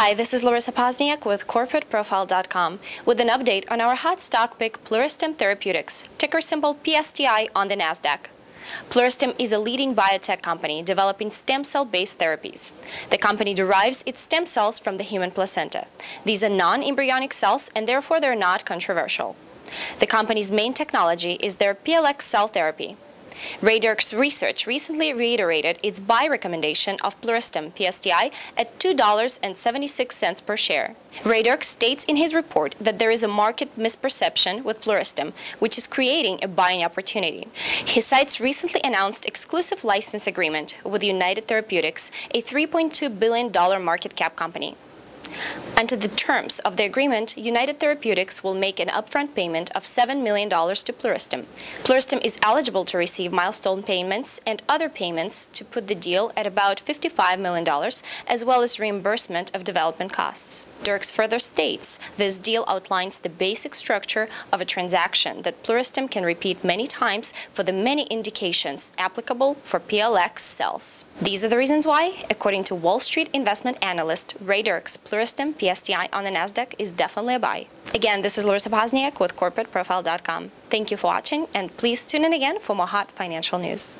Hi, this is Larissa Pozniak with CorporateProfile.com with an update on our hot stock pick Pluristem Therapeutics, ticker symbol PSTI on the NASDAQ. Pluristem is a leading biotech company developing stem cell-based therapies. The company derives its stem cells from the human placenta. These are non-embryonic cells and therefore they're not controversial. The company's main technology is their PLX cell therapy, Ray Dirks research recently reiterated its buy recommendation of Pluristem PSTI at $2.76 per share. RayDirk states in his report that there is a market misperception with Pluristem, which is creating a buying opportunity. He cites recently announced exclusive license agreement with United Therapeutics, a $3.2 billion market cap company. Under the terms of the agreement, United Therapeutics will make an upfront payment of $7 million to Pluristem. Pluristem is eligible to receive milestone payments and other payments to put the deal at about $55 million, as well as reimbursement of development costs. Dirks further states this deal outlines the basic structure of a transaction that Pluristem can repeat many times for the many indications applicable for PLX cells. These are the reasons why, according to Wall Street investment analyst Ray Dirks, Pluristem PSTI on the NASDAQ is definitely a buy. Again, this is Larissa Pozniak with CorporateProfile.com. Thank you for watching, and please tune in again for more hot financial news.